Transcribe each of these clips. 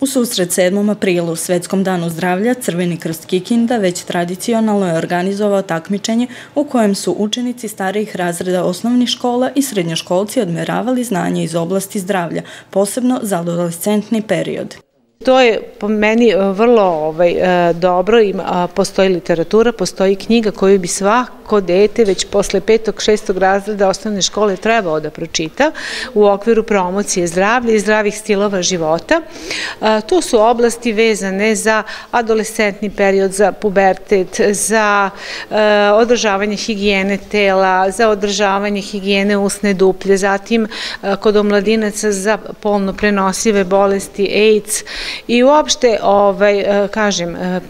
U susret 7. aprilu, Svetskom danu zdravlja, Crveni krst Kikinda već tradicionalno je organizovao takmičenje u kojem su učenici starijih razreda osnovnih škola i srednjoškolci odmeravali znanje iz oblasti zdravlja, posebno za adolescentni period. To je po meni e, vrlo ovaj, e, dobro, ima, postoji literatura, postoji knjiga koju bi svako dete već posle petog, šestog razreda osnovne škole trebao da pročita u okviru promocije zdravlja i zdravih stilova života. E, to su oblasti vezane za adolescentni period, za pubertet, za održavanje higijene tela, za održavanje higijene usne duplje, zatim kod omladinaca za polno prenosive bolesti AIDS, i uopšte, ovaj, e, kažem, e,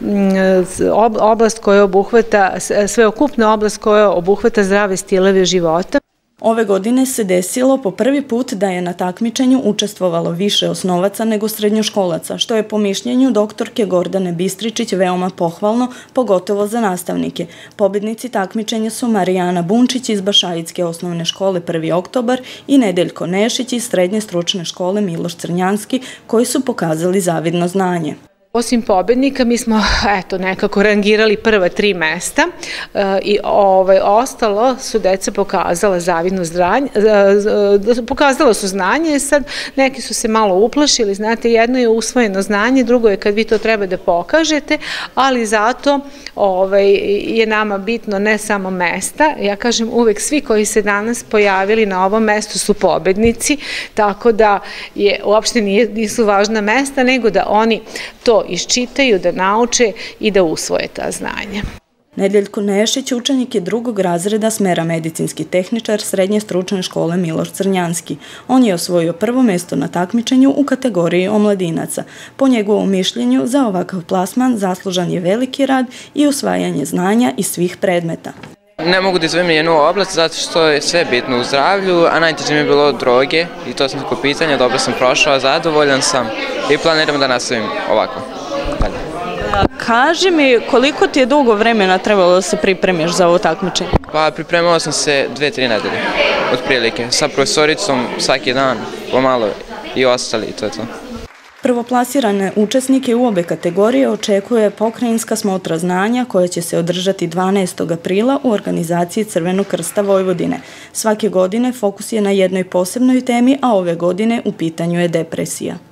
oblast koja obuhvata, sveokupna oblast koja obuhvata zdrave stileve života. Ove godine se desilo po prvi put da je na takmičenju učestvovalo više osnovaca nego srednjoškolaca, što je po mišljenju doktorke Gordane Bistričić veoma pohvalno, pogotovo za nastavnike. Pobednici takmičenja su Marijana Bunčić iz Bašajitske osnovne škole 1. oktobar i Nedeljko Nešić iz srednje stručne škole Miloš Crnjanski, koji su pokazali zavidno znanje. Osim pobednika, mi smo eto, nekako rangirali prva tri mesta e, i ovaj, ostalo su deca pokazala zavidno zdranje, e, pokazala su znanje, sad neki su se malo uplašili, znate, jedno je usvojeno znanje, drugo je kad vi to treba da pokažete, ali zato ovaj, je nama bitno ne samo mesta, ja kažem uvek svi koji se danas pojavili na ovom mestu su pobednici, tako da je, uopšte nije, nisu važna mesta, nego da oni to iščitaju, da nauče i da usvoje ta znanja. Nedeljko Nešić učenik je drugog razreda smera medicinski tehničar Srednje stručne škole Miloš Crnjanski. On je osvojio prvo mesto na takmičenju u kategoriji omladinaca. Po njegovom mišljenju, za ovakav plasman zaslužan je veliki rad i usvajanje znanja iz svih predmeta. Ne mogu da izvojim jednu oblast zato što je sve bitno u zdravlju, a najteže mi je bilo droge i to sam tako pitanja, dobro sam prošao, zadovoljan sam i planiram da nastavim ovako. Kaži mi koliko ti je dugo vremena trebalo da se pripremiš za ovo takmičenje? Pa pripremao sam se dve, tri nedelje, otprilike, sa profesoricom svaki dan, pomalo i ostali i to je to. Prvoplasirane učesnike u obe kategorije očekuje pokrajinska smotra znanja koja će se održati 12. aprila u organizaciji Crvenog krsta Vojvodine. Svake godine fokus je na jednoj posebnoj temi, a ove godine u pitanju je depresija.